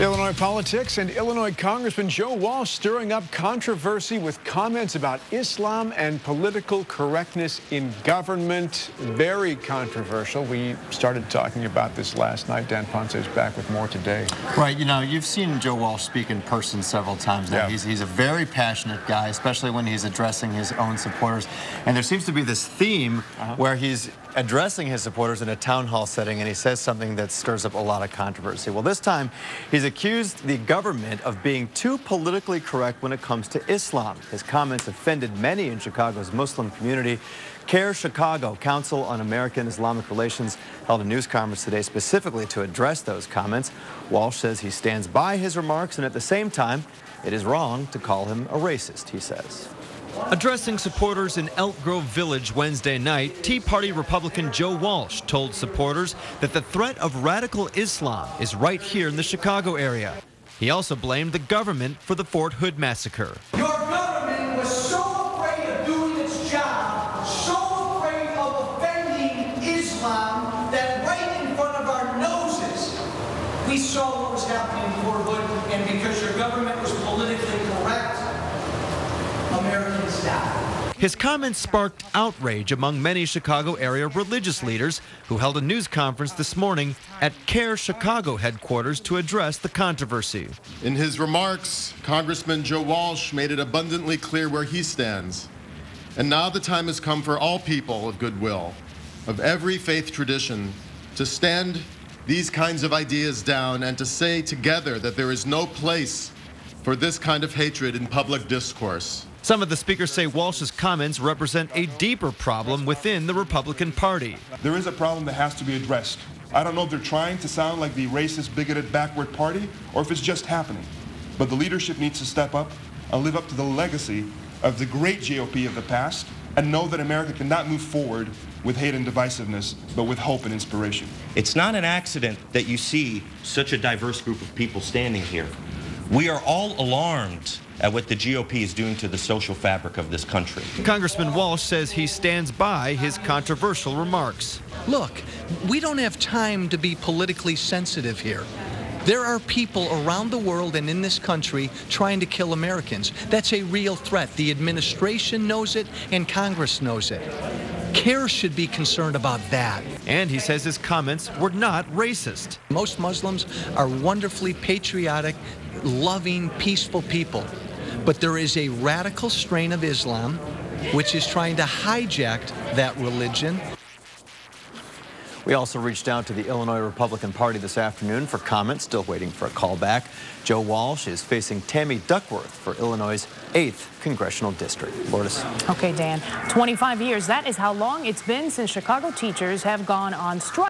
Illinois politics and Illinois Congressman Joe Walsh stirring up controversy with comments about Islam and political correctness in government. Very controversial. We started talking about this last night. Dan Ponce is back with more today. Right. You know, you've seen Joe Walsh speak in person several times now. Yeah. He's, he's a very passionate guy, especially when he's addressing his own supporters. And there seems to be this theme uh-huh. where he's addressing his supporters in a town hall setting and he says something that stirs up a lot of controversy. Well, this time he's accused the government of being too politically correct when it comes to Islam. His comments offended many in Chicago's Muslim community. CAIR Chicago, Council on American Islamic Relations, held a news conference today specifically to address those comments. Walsh says he stands by his remarks and at the same time, it is wrong to call him a racist, he says. Addressing supporters in Elk Grove Village Wednesday night, Tea Party Republican Joe Walsh told supporters that the threat of radical Islam is right here in the Chicago area. He also blamed the government for the Fort Hood massacre. Your government was so afraid of doing its job, so afraid of offending Islam, that right in front of our noses, we saw what was happening in Fort Hood, and because your government was politically correct, Americans died. His comments sparked outrage among many Chicago area religious leaders who held a news conference this morning at CAIR Chicago headquarters to address the controversy. In his remarks, Congressman Joe Walsh made it abundantly clear where he stands. And now the time has come for all people of goodwill, of every faith tradition, to stand these kinds of ideas down and to say together that there is no place for this kind of hatred in public discourse. Some of the speakers say Walsh's comments represent a deeper problem within the Republican Party. There is a problem that has to be addressed. I don't know if they're trying to sound like the racist, bigoted, backward party or if it's just happening. But the leadership needs to step up and live up to the legacy of the great GOP of the past and know that America cannot move forward with hate and divisiveness, but with hope and inspiration. It's not an accident that you see such a diverse group of people standing here. We are all alarmed at what the GOP is doing to the social fabric of this country. Congressman Walsh says he stands by his controversial remarks. Look, we don't have time to be politically sensitive here. There are people around the world and in this country trying to kill Americans. That's a real threat. The administration knows it and Congress knows it. CAIR should be concerned about that. And he says his comments were not racist. Most Muslims are wonderfully patriotic, loving, peaceful people. But there is a radical strain of Islam which is trying to hijack that religion We also reached out to the Illinois Republican Party this afternoon for comments, still waiting for a call back. Joe Walsh is facing Tammy Duckworth for Illinois' 8th Congressional District. Lourdes. Okay, Dan, 25 years. That is how long it's been since Chicago teachers have gone on strike.